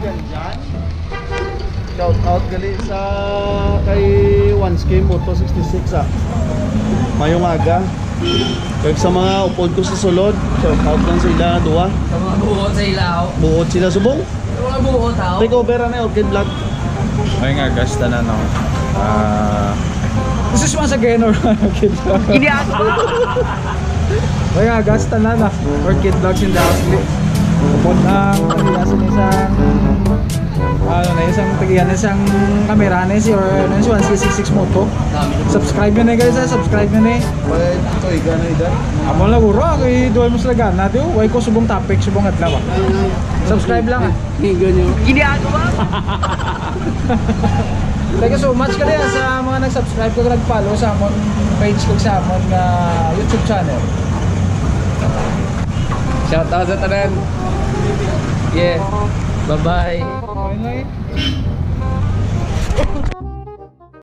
yan dyan. Shout out gali sa kay Onski Moto 66 ah. Mayong aga. Kaya sa mga upod ko sa sulod, shout out lang sa ila duwa. Sa mga buhot sa ilaw. Buot sila subong. Sa mga buhot ha. Take over na Orchid Vlog. Ay nga, gasta na no. Ah, This is once again or kid vlog. Ay nga, gasta na na. Or kid vlogs in the house. Tagiyasan na isang ano na tagiyan na isang kamera na si or ano si 166 Moto. Subscribe na guys ha, subscribe na eh. Pwede ito iga na ida. Amo lang uro, kay duwal mo sila gana. Di way ko subong topic, subong adlaw. ah. Subscribe lang ah. Higa nyo. Ginagawa. Thank you so much kaya sa mga nag-subscribe ko nag-follow sa amon page ko sa amon nga YouTube channel. Shout out sa tanan. Yeah. Bye-bye. Na eh.